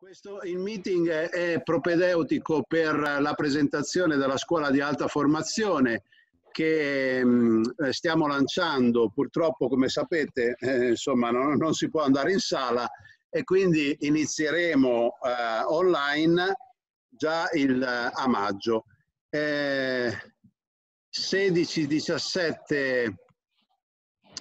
Questo, il meeting è, propedeutico per la presentazione della scuola di alta formazione che mm, stiamo lanciando. Purtroppo, come sapete, eh, insomma, non, non, si può andare in sala e quindi inizieremo eh, online già il, a maggio. Eh, 16-17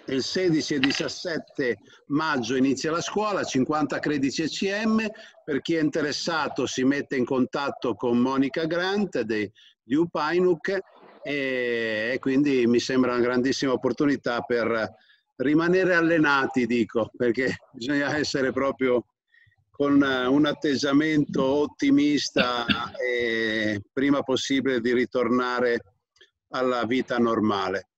il 16 e 17 maggio inizia la scuola, 50 crediti ECM. Per chi è interessato si mette in contatto con Monica Grant di, di Upainuk e, e quindi mi sembra una grandissima opportunità per rimanere allenati, dico, perché bisogna essere proprio con un atteggiamento ottimista e prima possibile di ritornare alla vita normale.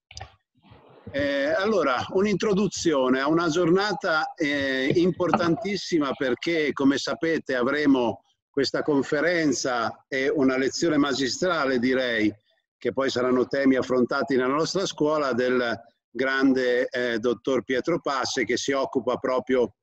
Eh, allora, un'introduzione a una giornata eh, importantissima perché, come sapete, avremo questa conferenza e una lezione magistrale, direi, che poi saranno temi affrontati nella nostra scuola, del grande eh, dottor Pietro Passe che si occupa proprio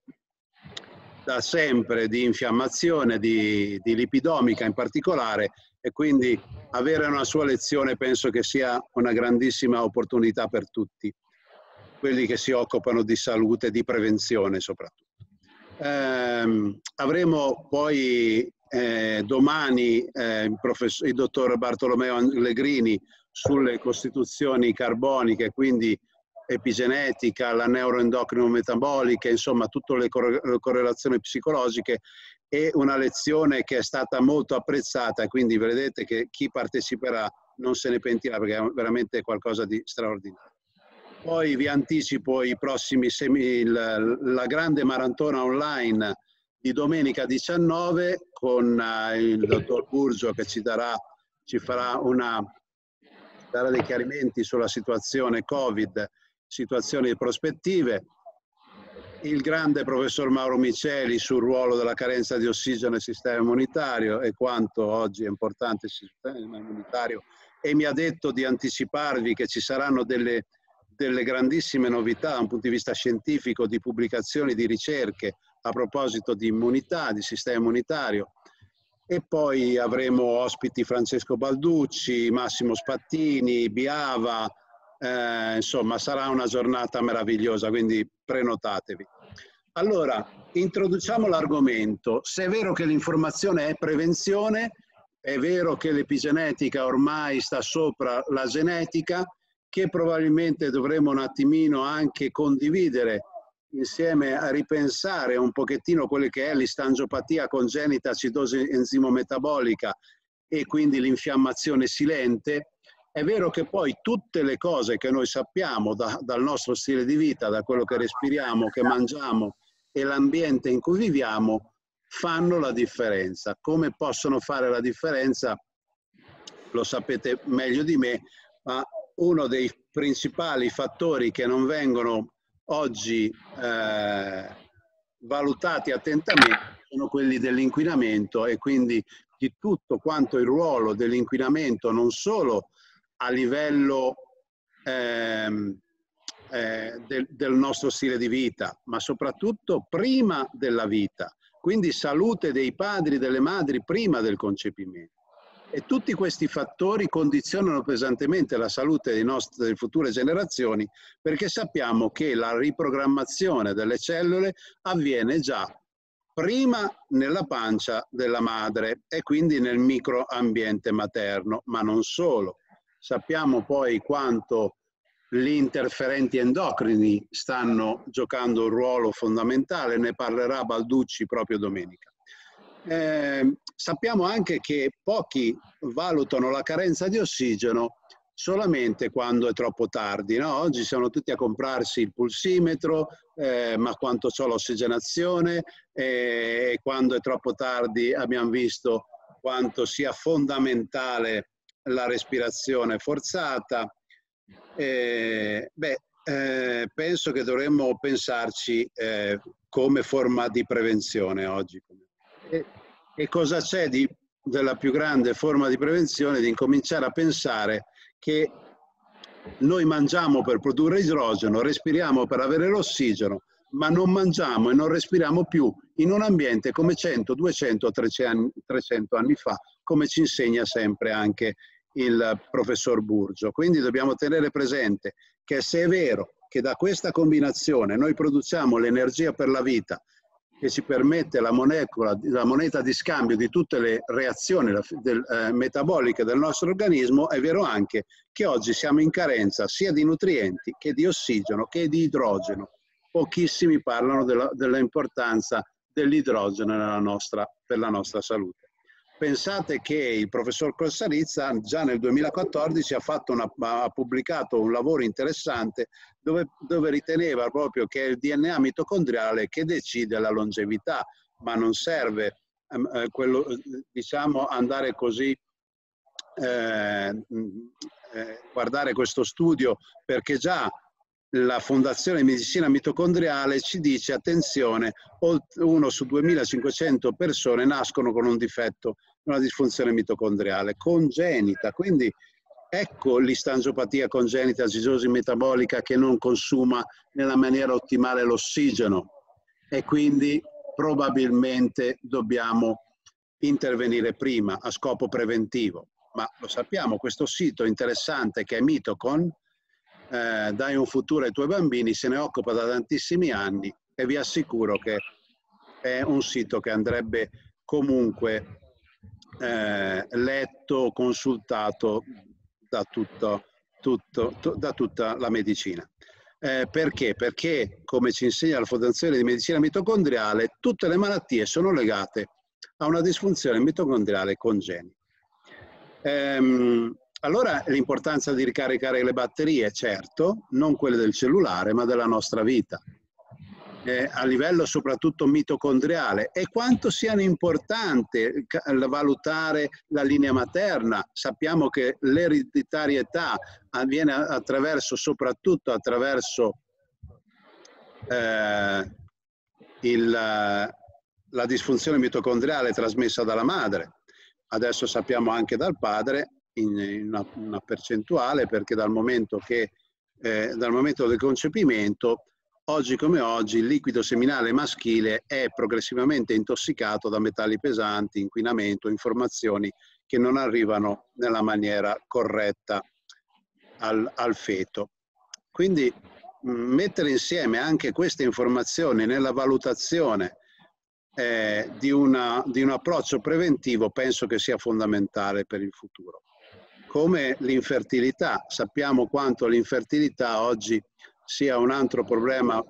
da sempre di infiammazione, di, di lipidomica in particolare e quindi avere una sua lezione penso che sia una grandissima opportunità per tutti, quelli che si occupano di salute, di prevenzione soprattutto. Eh, avremo poi eh, domani eh, il, il, dottor Bartolomeo Allegrini sulle costituzioni carboniche, quindi epigenetica, la neuroendocrino metabolica, insomma tutte le correlazioni psicologiche e una lezione che è stata molto apprezzata, quindi vedete che chi parteciperà non se ne pentirà perché è veramente qualcosa di straordinario. Poi vi anticipo i prossimi semi, la grande maratona online di domenica 19 con uh, il dottor Burgio che ci, darà, ci farà una, darà dei chiarimenti sulla situazione Covid, situazioni prospettive il grande professor Mauro Miceli sul ruolo della carenza di ossigeno nel sistema immunitario e quanto oggi è importante il sistema immunitario e mi ha detto di anticiparvi che ci saranno delle, delle grandissime novità da un punto di vista scientifico, di pubblicazioni, di ricerche a proposito di immunità, di sistema immunitario. E poi avremo ospiti Francesco Balducci, Massimo Spattini, Biava, eh, insomma sarà una giornata meravigliosa, quindi prenotatevi. Allora, introduciamo l'argomento. Se è vero che l'informazione è prevenzione, è vero che l'epigenetica ormai sta sopra la genetica, che probabilmente dovremmo un attimino anche condividere insieme a ripensare un pochettino quello che è l'istangiopatia congenita acidosi enzimometabolica e quindi l'infiammazione silente, è vero che poi tutte le cose che noi sappiamo da, dal nostro stile di vita, da quello che respiriamo, che mangiamo e l'ambiente in cui viviamo, fanno la differenza. Come possono fare la differenza? Lo sapete meglio di me, ma uno dei principali fattori che non vengono oggi eh, valutati attentamente sono quelli dell'inquinamento e quindi di tutto quanto il ruolo dell'inquinamento non solo a livello ehm, eh, del, del nostro stile di vita, ma soprattutto prima della vita, quindi salute dei padri e delle madri prima del concepimento. E tutti questi fattori condizionano pesantemente la salute delle, nostre, delle future generazioni perché sappiamo che la riprogrammazione delle cellule avviene già prima nella pancia della madre e quindi nel microambiente materno, ma non solo. Sappiamo poi quanto gli interferenti endocrini stanno giocando un ruolo fondamentale, ne parlerà Balducci proprio domenica. Eh, sappiamo anche che pochi valutano la carenza di ossigeno solamente quando è troppo tardi. No? Oggi sono tutti a comprarsi il pulsimetro, eh, ma quanto c'è l'ossigenazione eh, e quando è troppo tardi abbiamo visto quanto sia fondamentale la respirazione forzata. Eh, beh, eh, penso che dovremmo pensarci eh, come forma di prevenzione oggi. E, e cosa c'è di, della più grande forma di prevenzione? Di incominciare a pensare che noi mangiamo per produrre idrogeno, respiriamo per avere l'ossigeno, ma non mangiamo e non respiriamo più in un ambiente come 100, 200, 300 anni fa, come ci insegna sempre anche il professor Burgio. Quindi dobbiamo tenere presente che se è vero che da questa combinazione noi produciamo l'energia per la vita che ci permette la, molecola, la moneta di scambio di tutte le reazioni del, eh, metaboliche del nostro organismo, è vero anche che oggi siamo in carenza sia di nutrienti che di ossigeno che di idrogeno. Pochissimi parlano dell'importanza dell'idrogeno per la nostra salute. Pensate che il professor Corsarizza già nel 2014 ha, una, ha pubblicato un lavoro interessante dove, dove, riteneva proprio che è il DNA mitocondriale che decide la longevità, ma non serve ehm, eh, quello, diciamo, andare così, eh, eh, guardare questo studio perché già la Fondazione Medicina Mitocondriale ci dice attenzione, uno su 2500 persone nascono con un difetto, una disfunzione mitocondriale congenita, quindi ecco l'istangiopatia congenita acidosi metabolica che non consuma nella maniera ottimale l'ossigeno e quindi probabilmente dobbiamo intervenire prima a scopo preventivo. Ma lo sappiamo, questo sito interessante che è Mitocon, eh, dai un futuro ai tuoi bambini, se ne occupa da tantissimi anni e vi assicuro che è un sito che andrebbe comunque eh, letto, consultato da, tutto, tutto, to, da tutta la medicina. Eh, perché? Perché, come ci insegna la Fondazione di Medicina Mitocondriale, tutte le malattie sono legate a una disfunzione mitocondriale congenita. Ehm, allora l'importanza di ricaricare le batterie, certo, non quelle del cellulare, ma della nostra vita, eh, a livello soprattutto mitocondriale, e quanto sia importante valutare la linea materna. Sappiamo che l'ereditarietà avviene attraverso, soprattutto attraverso eh, il, la disfunzione mitocondriale trasmessa dalla madre. Adesso sappiamo anche dal padre in, una, una, percentuale perché dal momento, che, eh, dal momento del concepimento oggi come oggi il liquido seminale maschile è progressivamente intossicato da metalli pesanti, inquinamento, informazioni che non arrivano nella maniera corretta al, al feto. Quindi mettere insieme anche queste informazioni nella valutazione eh, di, una, di un approccio preventivo penso che sia fondamentale per il futuro come l'infertilità. Sappiamo quanto l'infertilità oggi sia un altro problema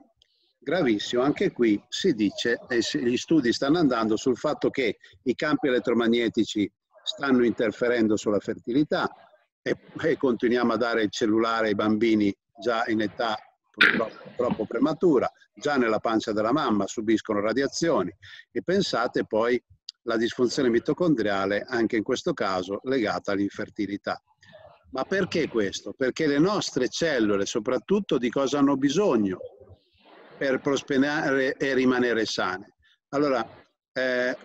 gravissimo. Anche qui si dice, e gli studi stanno andando sul fatto che i campi elettromagnetici stanno interferendo sulla fertilità e, e continuiamo a dare il cellulare ai bambini già in età purtroppo troppo prematura, già nella pancia della mamma subiscono radiazioni e pensate poi la disfunzione mitocondriale, anche in questo caso legata all'infertilità. Ma perché questo? Perché le nostre cellule, soprattutto, di cosa hanno bisogno per prosperare e rimanere sane? Allora, eh,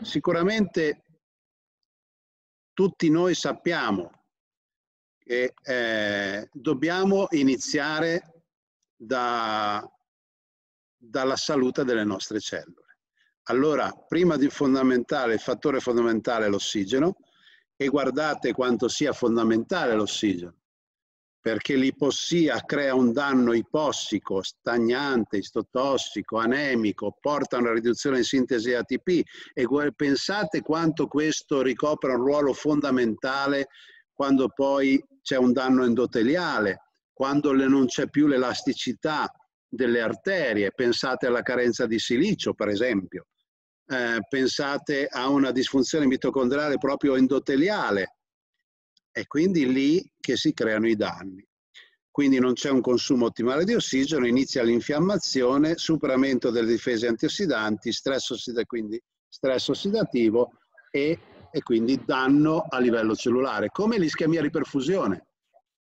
sicuramente tutti noi sappiamo che eh, dobbiamo iniziare da, dalla salute delle nostre cellule. Allora, prima di fondamentale, il fattore fondamentale è l'ossigeno e guardate quanto sia fondamentale l'ossigeno, perché l'ipossia crea un danno ipossico, stagnante, istotossico, anemico, porta a una riduzione in sintesi ATP e pensate quanto questo ricopre un ruolo fondamentale quando poi c'è un danno endoteliale, quando non c'è più l'elasticità delle arterie, pensate alla carenza di silicio per esempio, eh, pensate a una disfunzione mitocondriale proprio endoteliale, è quindi lì che si creano i danni. Quindi non c'è un consumo ottimale di ossigeno, inizia l'infiammazione, superamento delle difese antiossidanti, stress, ossida, quindi stress ossidativo e, e, quindi danno a livello cellulare, come l'ischemia riperfusione,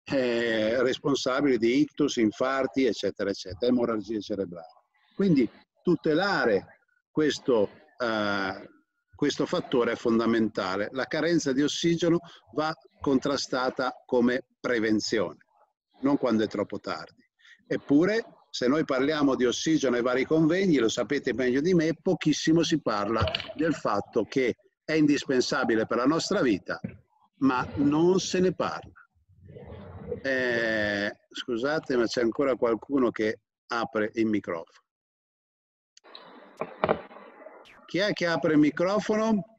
eh, responsabile di ictus, infarti, eccetera, eccetera, emorragie cerebrali. Quindi tutelare questo eh, questo fattore è fondamentale. La carenza di ossigeno va contrastata come prevenzione, non quando è troppo tardi. Eppure se noi parliamo di ossigeno e vari convegni, lo sapete meglio di me, pochissimo si parla del fatto che è indispensabile per la nostra vita, ma non se ne parla. Eh, scusate, ma c'è ancora qualcuno che apre il microfono. Chi è che apre il microfono?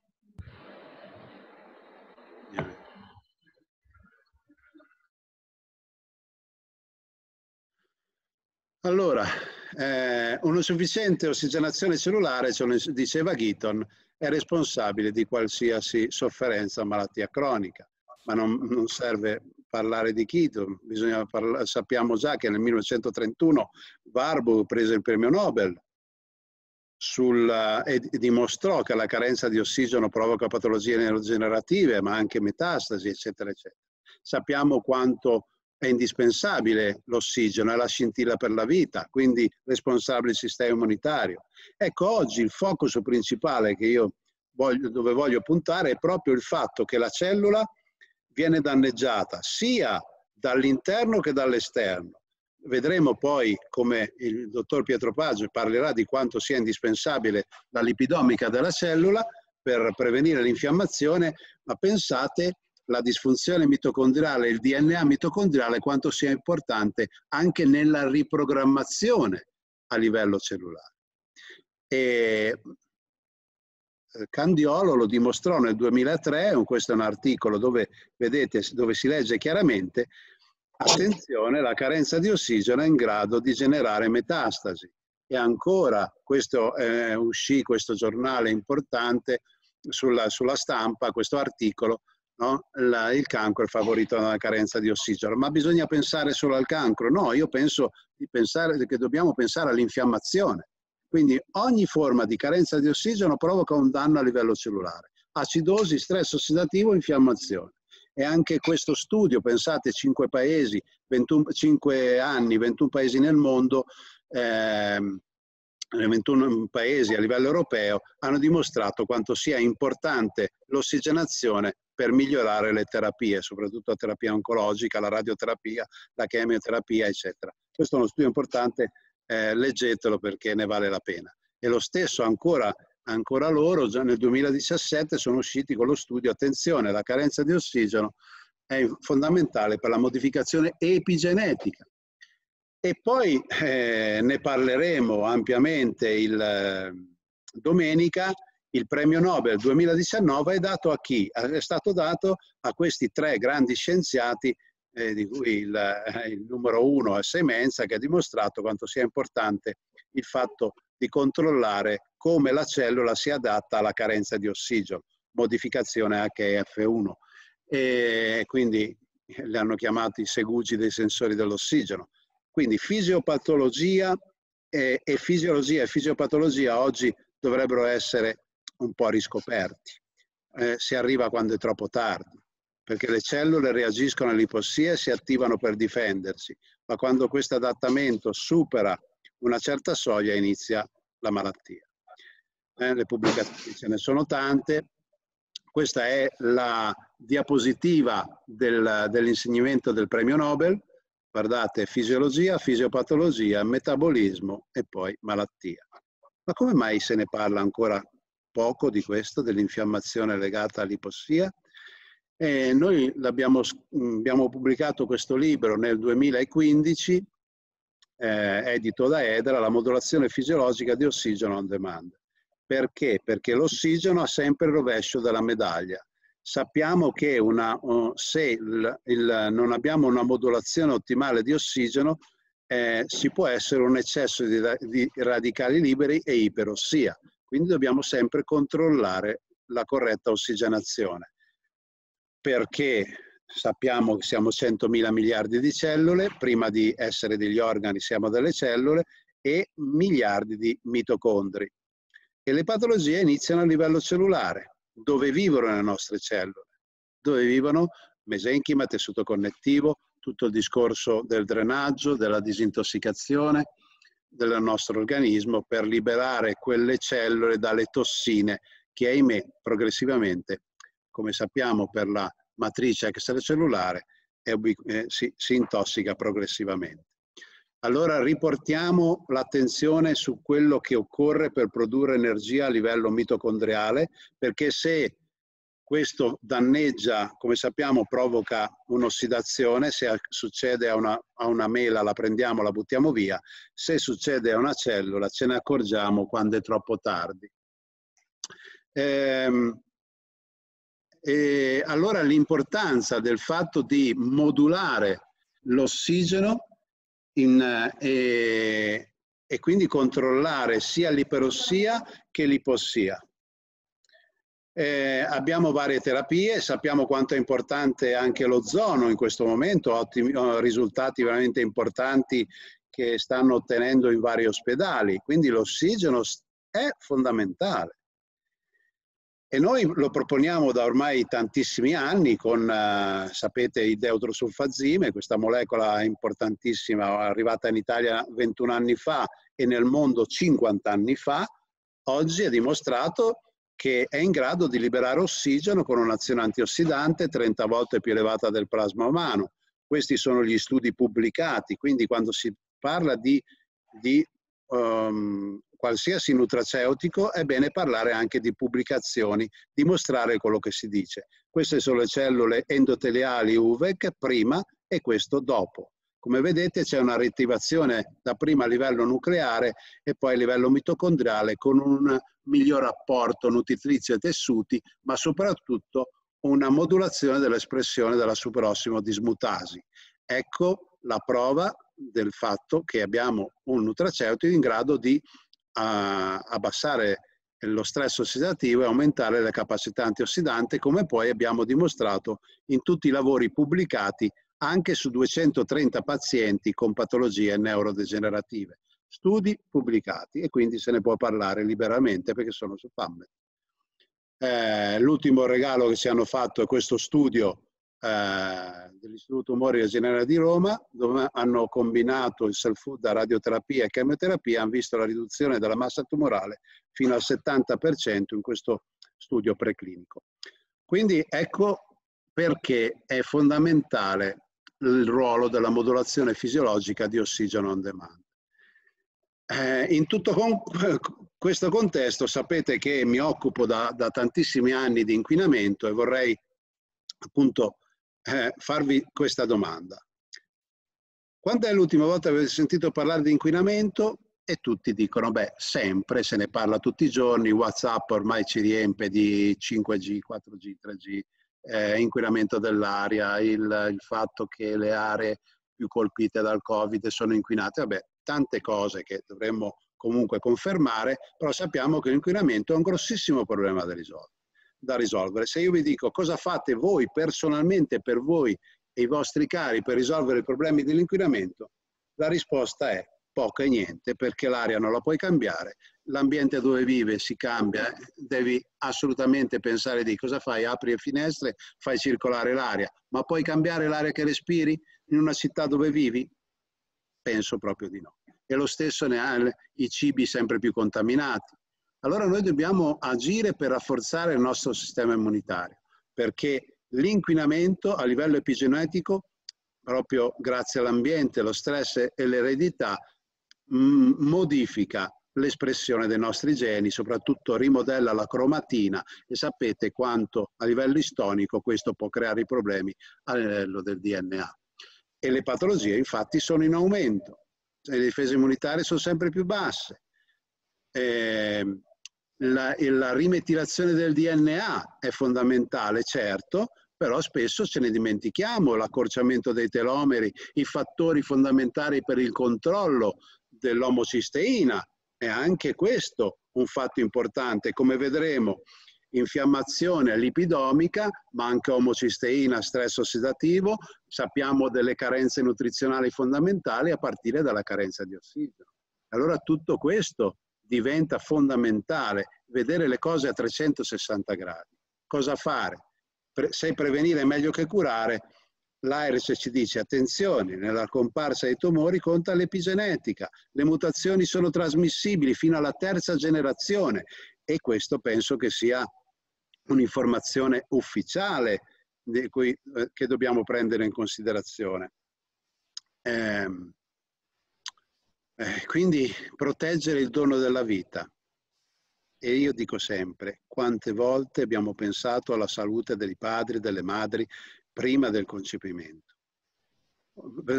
Allora, eh, una sufficiente ossigenazione cellulare, diceva Gitton, è responsabile di qualsiasi sofferenza o malattia cronica, ma non, non serve parlare di Keaton, parla, sappiamo già che nel 1931 Warburg prese il premio Nobel sul, e dimostrò che la carenza di ossigeno provoca patologie neurogenerative, ma anche metastasi, eccetera, eccetera. Sappiamo quanto è indispensabile l'ossigeno, è la scintilla per la vita, quindi responsabile il sistema immunitario. Ecco, oggi il focus principale che io voglio, dove voglio puntare è proprio il fatto che la cellula viene danneggiata sia dall'interno che dall'esterno. Vedremo poi come il dottor Pietro Paggio parlerà di quanto sia indispensabile la lipidomica della cellula per prevenire l'infiammazione, ma pensate la disfunzione mitocondriale, il DNA mitocondriale, quanto sia importante anche nella riprogrammazione a livello cellulare. E eh, Candiolo lo dimostrò nel 2003, questo è un articolo dove, vedete, dove si legge chiaramente, attenzione, la carenza di ossigeno è in grado di generare metastasi. E ancora, questo eh, uscì, questo giornale importante sulla, sulla stampa, questo articolo, no? La, il cancro è favorito dalla carenza di ossigeno, ma bisogna pensare solo al cancro? No, io penso pensare, che dobbiamo pensare all'infiammazione. Quindi ogni forma di carenza di ossigeno provoca un danno a livello cellulare. Acidosi, stress ossidativo, infiammazione. E anche questo studio, pensate, 5 paesi, 21, 5 anni, 21 paesi nel mondo, ehm, 21 paesi a livello europeo, hanno dimostrato quanto sia importante l'ossigenazione per migliorare le terapie, soprattutto la terapia oncologica, la radioterapia, la chemioterapia, eccetera. Questo è uno studio importante, eh, leggetelo perché ne vale la pena. E lo stesso ancora, ancora loro, già nel 2017 sono usciti con lo studio, attenzione, la carenza di ossigeno è fondamentale per la modificazione epigenetica. E poi eh, ne parleremo ampiamente il, eh, domenica il premio Nobel 2019 è dato a chi? È stato dato a questi tre grandi scienziati, eh, di cui il, eh, il, numero uno è Semenza, che ha dimostrato quanto sia importante il fatto di controllare come la cellula si adatta alla carenza di ossigeno, modificazione HF1. E quindi li hanno chiamati i segugi dei sensori dell'ossigeno. Quindi fisiopatologia e, e fisiologia e fisiopatologia oggi dovrebbero essere un po' riscoperti. Eh, si arriva quando è troppo tardi, perché le cellule reagiscono all'ipossia e si attivano per difendersi, ma quando questo adattamento supera una certa soglia inizia la malattia. Eh, le pubblicazioni ce ne sono tante. Questa è la diapositiva del, dell'insegnamento del premio Nobel. Guardate, fisiologia, fisiopatologia, metabolismo e poi malattia. Ma come mai se ne parla ancora poco di questo, dell'infiammazione legata all'ipossia. E noi abbiamo, abbiamo pubblicato questo libro nel 2015, eh, edito da Edra, La modulazione fisiologica di ossigeno on demand. Perché? Perché l'ossigeno ha sempre il rovescio della medaglia. Sappiamo che una, se il, il, non abbiamo una modulazione ottimale di ossigeno, eh, si può essere un eccesso di, di radicali liberi e iperossia. Quindi dobbiamo sempre controllare la corretta ossigenazione, perché sappiamo che siamo 100.000 miliardi di cellule, prima di essere degli organi siamo delle cellule, e miliardi di mitocondri. E le patologie iniziano a livello cellulare, dove vivono le nostre cellule, dove vivono mesenchima, tessuto connettivo, tutto il discorso del drenaggio, della disintossicazione, del nostro organismo per liberare quelle cellule dalle tossine che ahimè progressivamente, come sappiamo per la matrice extracellulare, è, eh, si, si intossica progressivamente. allora riportiamo l'attenzione su quello che occorre per produrre energia a livello mitocondriale, perché se questo danneggia, come sappiamo, provoca un'ossidazione, se succede a una, a una, mela la prendiamo, la buttiamo via, se succede a una cellula ce ne accorgiamo quando è troppo tardi. Ehm, e allora l'importanza del fatto di modulare l'ossigeno in, e, e quindi controllare sia l'iperossia che l'ipossia. Eh, abbiamo varie terapie, sappiamo quanto è importante anche l'ozono in questo momento, ottimi risultati veramente importanti che stanno ottenendo in vari ospedali, quindi l'ossigeno è fondamentale. E noi lo proponiamo da ormai tantissimi anni con, eh, sapete, il deutrosulfazime, questa molecola importantissima arrivata in Italia 21 anni fa e nel mondo 50 anni fa, oggi è dimostrato che è in grado di liberare ossigeno con un'azione antiossidante 30 volte più elevata del plasma umano. Questi sono gli studi pubblicati, quindi quando si parla di, di um, qualsiasi nutraceutico è bene parlare anche di pubblicazioni, dimostrare quello che si dice. Queste sono le cellule endoteliali UVEC prima e questo dopo. Come vedete c'è una riattivazione da prima a livello nucleare e poi a livello mitocondriale con un miglior apporto nutrizio ai tessuti, ma soprattutto una modulazione dell'espressione della superossimo dismutasi. Ecco la prova del fatto che abbiamo un nutraceutico in grado di uh, abbassare lo stress ossidativo e aumentare le capacità antiossidanti, come poi abbiamo dimostrato in tutti i lavori pubblicati anche su 230 pazienti con patologie neurodegenerative. Studi pubblicati e quindi se ne può parlare liberamente perché sono su PubMed. Eh, l'ultimo regalo che ci hanno fatto è questo studio eh, dell'Istituto Mori Generale di Roma, dove hanno combinato il self-food a radioterapia e chemioterapia, hanno visto la riduzione della massa tumorale fino al 70% in questo studio preclinico. Quindi ecco perché è fondamentale il ruolo della modulazione fisiologica di ossigeno on demand. Eh, in tutto con questo contesto sapete che mi occupo da, da, tantissimi anni di inquinamento e vorrei appunto eh, farvi questa domanda. Quando è l'ultima volta che avete sentito parlare di inquinamento? E tutti dicono, beh, sempre, se ne parla tutti i giorni, Whatsapp ormai ci riempie di 5G, 4G, 3G, eh, inquinamento dell'aria, il, il, fatto che le aree più colpite dal Covid sono inquinate, vabbè, tante cose che dovremmo comunque confermare, però sappiamo che l'inquinamento è un grossissimo problema da risolvere. Da risolvere. Se io vi dico cosa fate voi personalmente per voi e i vostri cari per risolvere i problemi dell'inquinamento, la risposta è poco e niente perché l'aria non la puoi cambiare, l'ambiente dove vive si cambia, devi assolutamente pensare di cosa fai, apri le finestre, fai circolare l'aria, ma puoi cambiare l'aria che respiri in una città dove vivi? Penso proprio di no. E lo stesso ne ha i cibi sempre più contaminati. Allora noi dobbiamo agire per rafforzare il nostro sistema immunitario, perché l'inquinamento a livello epigenetico, proprio grazie all'ambiente, lo stress e l'eredità, modifica l'espressione dei nostri geni, soprattutto rimodella la cromatina e sapete quanto a livello istonico questo può creare i problemi a livello del DNA. E le patologie infatti sono in aumento, le difese immunitarie sono sempre più basse. Eh, la, la rimetilazione del DNA è fondamentale, certo, però spesso ce ne dimentichiamo, l'accorciamento dei telomeri, i fattori fondamentali per il controllo dell'omocisteina, è anche questo un fatto importante. Come vedremo, infiammazione lipidomica, ma anche omocisteina, stress ossidativo, sappiamo delle carenze nutrizionali fondamentali a partire dalla carenza di ossigeno. Allora tutto questo diventa fondamentale, vedere le cose a 360 gradi. Cosa fare? Se prevenire è meglio che curare, l'ARS ci dice attenzione, nella comparsa dei tumori conta l'epigenetica, le mutazioni sono trasmissibili fino alla terza generazione e questo penso che sia un'informazione ufficiale cui, eh, che dobbiamo prendere in considerazione. Eh, Eh, quindi proteggere il dono della vita. E io dico sempre, quante volte abbiamo pensato alla salute dei padri e delle madri prima del concepimento.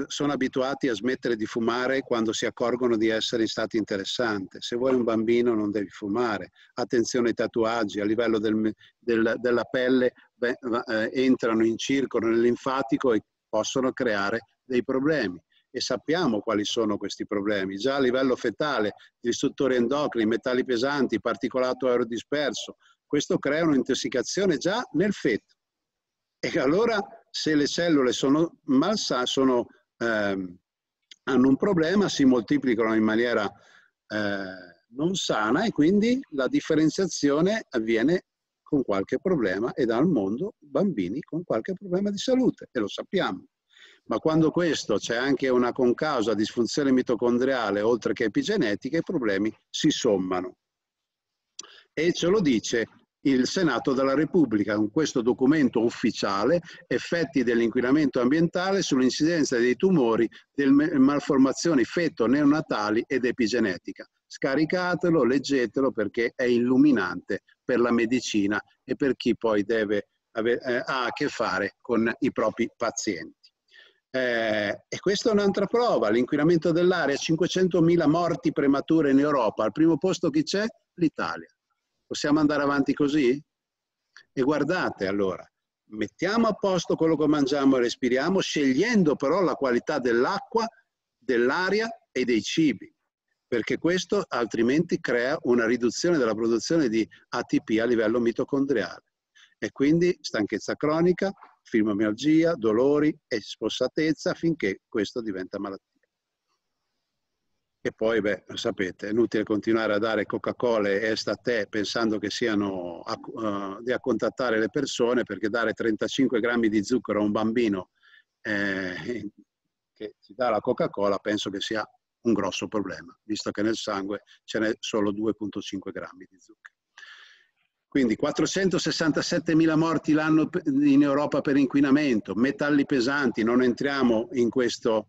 Sono abituati a smettere di fumare quando si accorgono di essere in stato interessante. Se vuoi un bambino non devi fumare. Attenzione ai tatuaggi, a livello del, del, della pelle beh, eh, entrano in circolo nel linfatico e possono creare dei problemi e sappiamo quali sono questi problemi. Già a livello fetale, distruttori endocrini, metalli pesanti, particolato aerodisperso, questo crea un'intossicazione già nel feto. E allora se le cellule sono malsane, ehm, hanno un problema, si moltiplicano in maniera eh, non sana e quindi la differenziazione avviene con qualche problema e dà al mondo bambini con qualche problema di salute e lo sappiamo ma quando questo c'è anche una concausa disfunzione mitocondriale oltre che epigenetica, i problemi si sommano. E ce lo dice il Senato della Repubblica con questo documento ufficiale, effetti dell'inquinamento ambientale sull'incidenza dei tumori, delle malformazioni feto-neonatali ed epigenetica. Scaricatelo, leggetelo perché è illuminante per la medicina e per chi poi deve eh, ha a che fare con i propri pazienti. Eh, e questa è un'altra prova, l'inquinamento dell'aria, 500.000 morti premature in Europa, al primo posto chi c'è? L'Italia. Possiamo andare avanti così? E guardate allora, mettiamo a posto quello che mangiamo e respiriamo, scegliendo però la qualità dell'acqua, dell'aria e dei cibi, perché questo altrimenti crea una riduzione della produzione di ATP a livello mitocondriale e quindi stanchezza cronica, fibromialgia, dolori e spossatezza finché questo diventa malattia. E poi, beh, sapete, è inutile continuare a dare Coca-Cola e Estate pensando che siano uh, di accontattare le persone perché dare 35 grammi di zucchero a un bambino eh, che ci dà la Coca-Cola penso che sia un grosso problema, visto che nel sangue ce n'è solo 2,5 grammi di zucchero. Quindi 467.000 morti l'anno in Europa per inquinamento, metalli pesanti, non entriamo in questo,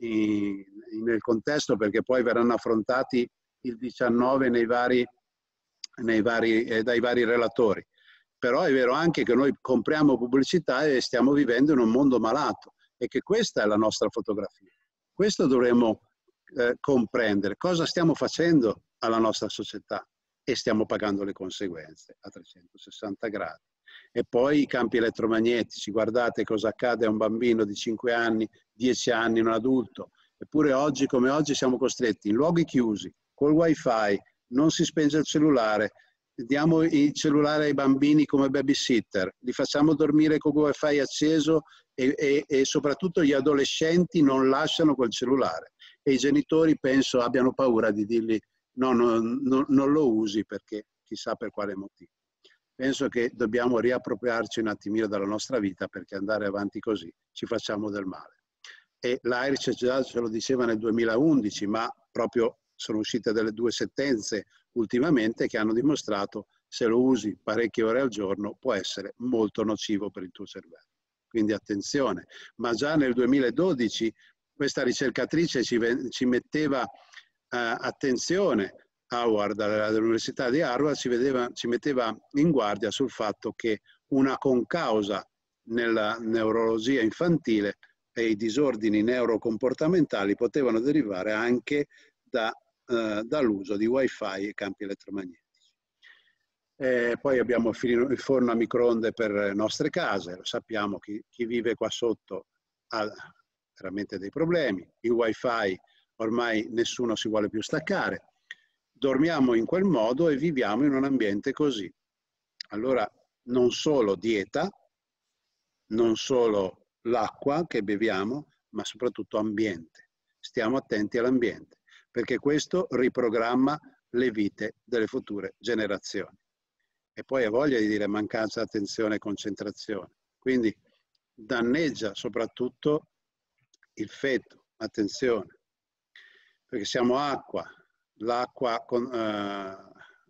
in, nel contesto perché poi verranno affrontati il 19 nei vari, nei vari, eh, dai vari relatori. Però è vero anche che noi compriamo pubblicità e stiamo vivendo in un mondo malato e che questa è la nostra fotografia. Questo dovremmo eh, comprendere. Cosa stiamo facendo alla nostra società? E stiamo pagando le conseguenze a 360 gradi. E poi i campi elettromagnetici, guardate cosa accade a un bambino di 5 anni, 10 anni, un adulto. Eppure oggi come oggi siamo costretti in luoghi chiusi, col wifi, non si spenge il cellulare, diamo il cellulare ai bambini come babysitter, li facciamo dormire con wifi acceso e, e, e soprattutto gli adolescenti non lasciano quel cellulare e i genitori penso abbiano paura di dirgli no, no, no, non lo usi perché chissà per quale motivo. Penso che dobbiamo riappropriarci un attimino dalla nostra vita perché andare avanti così ci facciamo del male. E l'AIRC già ce lo diceva nel 2011, ma proprio sono uscite delle due sentenze ultimamente che hanno dimostrato se lo usi parecchie ore al giorno può essere molto nocivo per il tuo cervello. Quindi attenzione. Ma già nel 2012 questa ricercatrice ci, metteva attenzione, Howard dall'Università di Harvard ci, vedeva, ci metteva in guardia sul fatto che una concausa nella neurologia infantile e i disordini neurocomportamentali potevano derivare anche da, eh, dall'uso di wifi e campi elettromagnetici. E poi abbiamo il forno a microonde per le nostre case, lo sappiamo, chi, chi vive qua sotto ha veramente dei problemi, il wifi ormai nessuno si vuole più staccare. Dormiamo in quel modo e viviamo in un ambiente così. Allora, non solo dieta, non solo l'acqua che beviamo, ma soprattutto ambiente. Stiamo attenti all'ambiente, perché questo riprogramma le vite delle future generazioni. E poi ha voglia di dire mancanza attenzione e concentrazione. Quindi danneggia soprattutto il feto, attenzione, perché siamo acqua, l'acqua con, eh,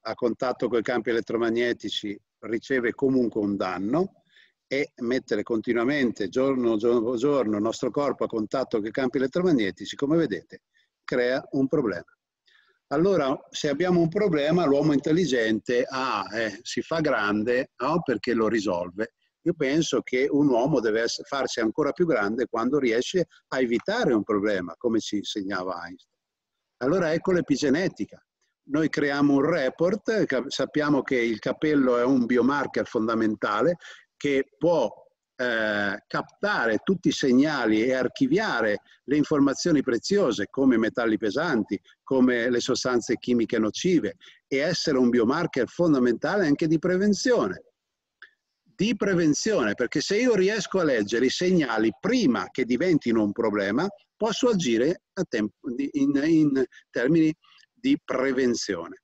a contatto con i campi elettromagnetici riceve comunque un danno e mettere continuamente giorno dopo giorno il nostro corpo a contatto con i campi elettromagnetici, come vedete, crea un problema. Allora, se abbiamo un problema, l'uomo intelligente ah, eh, si fa grande no? perché lo risolve. Io penso che un uomo deve farsi ancora più grande quando riesce a evitare un problema, come ci insegnava Einstein. Allora ecco l'epigenetica. Noi creiamo un report, sappiamo che il capello è un biomarker fondamentale che può eh, captare tutti i segnali e archiviare le informazioni preziose come metalli pesanti, come le sostanze chimiche nocive e essere un biomarker fondamentale anche di prevenzione. Di prevenzione, perché se io riesco a leggere i segnali prima che diventino un problema, posso agire in, in termini di prevenzione.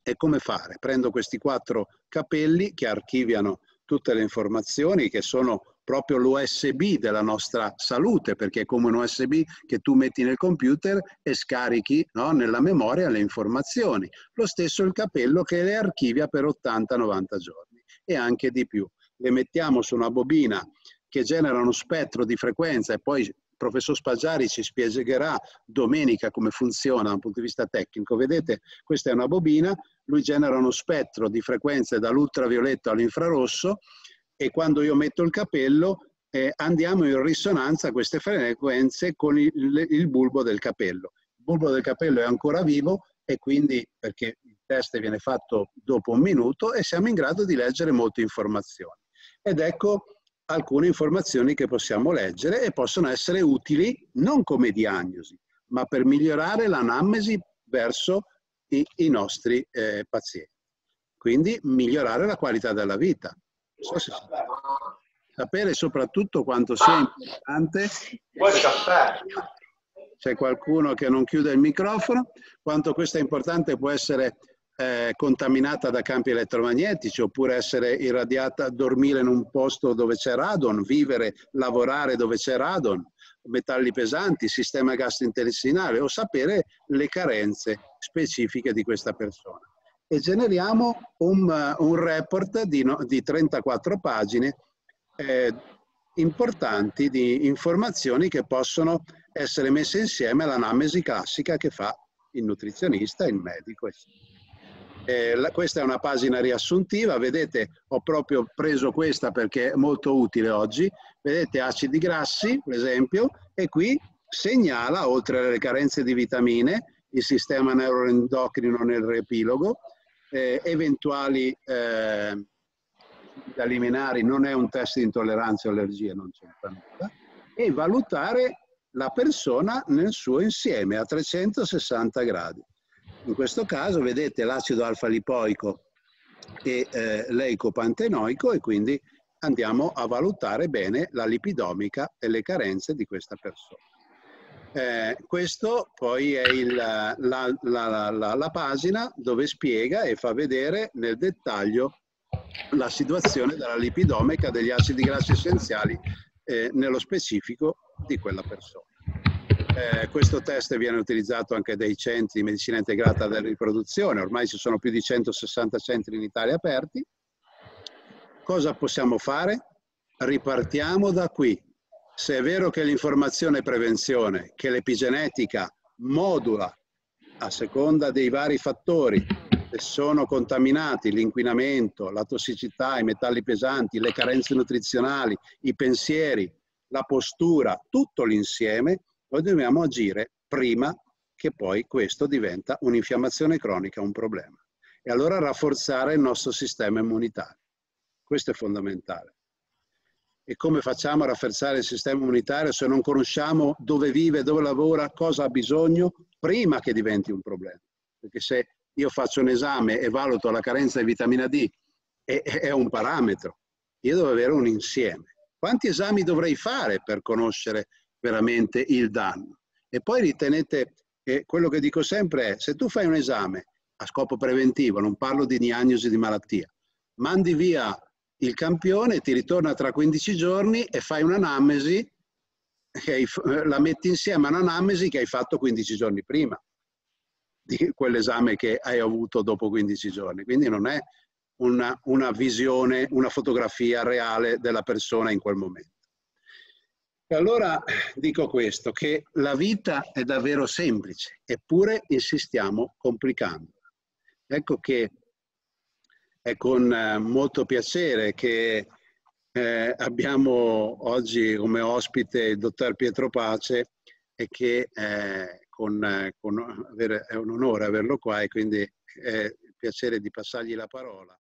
E come fare? Prendo questi quattro capelli che archiviano tutte le informazioni che sono proprio l'USB della nostra salute, perché è come un USB che tu metti nel computer e scarichi no, nella memoria le informazioni. Lo stesso il capello che le archivia per 80-90 giorni e anche di più. Le mettiamo su una bobina che genera uno spettro di frequenza e poi professor Spaggiari ci spiegherà domenica come funziona da un punto di vista tecnico. Vedete, questa è una bobina, lui genera uno spettro di frequenze dall'ultravioletto all'infrarosso e quando io metto il capello eh, andiamo in risonanza a queste frequenze con il, il bulbo del capello. Il bulbo del capello è ancora vivo e quindi perché il test viene fatto dopo un minuto e siamo in grado di leggere molte informazioni. Ed ecco alcune informazioni che possiamo leggere e possono essere utili non come diagnosi, ma per migliorare l'anamnesi verso i, i nostri eh, pazienti. Quindi migliorare la qualità della vita. So se sapere soprattutto quanto sia importante. C'è qualcuno che non chiude il microfono, quanto questo è importante può essere eh, contaminata da campi elettromagnetici oppure essere irradiata, dormire in un posto dove c'è radon, vivere, lavorare dove c'è radon, metalli pesanti, sistema gastrointestinale o sapere le carenze specifiche di questa persona. E generiamo un, un report di, no, di, 34 pagine eh, importanti di informazioni che possono essere messe insieme all'anamnesi classica che fa il nutrizionista, il medico. Eh, la, questa è una pagina riassuntiva, vedete ho proprio preso questa perché è molto utile oggi, vedete acidi grassi per esempio e qui segnala oltre alle carenze di vitamine il sistema neuroendocrino nel riepilogo, eh, eventuali eh, alimentari, non è un test di intolleranza o allergia, non c'entra nulla, e valutare la persona nel suo insieme a 360 gradi. In questo caso vedete l'acido alfa-lipoico e eh, l'eicopantenoico e quindi andiamo a valutare bene la lipidomica e le carenze di questa persona. Eh, questo poi è il, la, la, la, la, pagina dove spiega e fa vedere nel dettaglio la situazione della lipidomica degli acidi grassi essenziali eh, nello specifico di quella persona. Eh, questo test viene utilizzato anche dai centri di medicina integrata della riproduzione, ormai ci sono più di 160 centri in Italia aperti. Cosa possiamo fare? Ripartiamo da qui. Se è vero che l'informazione è prevenzione, che l'epigenetica modula a seconda dei vari fattori che sono contaminati, l'inquinamento, la tossicità, i metalli pesanti, le carenze nutrizionali, i pensieri, la postura, tutto l'insieme, noi dobbiamo agire prima che poi questo diventa un'infiammazione cronica, un problema. E allora rafforzare il nostro sistema immunitario. Questo è fondamentale. E come facciamo a rafforzare il sistema immunitario se non conosciamo dove vive, dove lavora, cosa ha bisogno, prima che diventi un problema? Perché se io faccio un esame e valuto la carenza di vitamina D, è, è un parametro. Io devo avere un insieme. Quanti esami dovrei fare per conoscere veramente il danno. E poi ritenete, eh, quello che dico sempre è, se tu fai un esame a scopo preventivo, non parlo di diagnosi di malattia, mandi via il campione, ti ritorna tra 15 giorni e fai un'anamnesi, la metti insieme a un'anamnesi che hai fatto 15 giorni prima di quell'esame che hai avuto dopo 15 giorni. Quindi non è una, una visione, una fotografia reale della persona in quel momento. E allora dico questo, che la vita è davvero semplice, eppure insistiamo complicando. Ecco che è con eh, molto piacere che eh, abbiamo oggi come ospite il dottor Pietro Pace e che eh, con, con, è un onore averlo qua e quindi è il piacere di passargli la parola.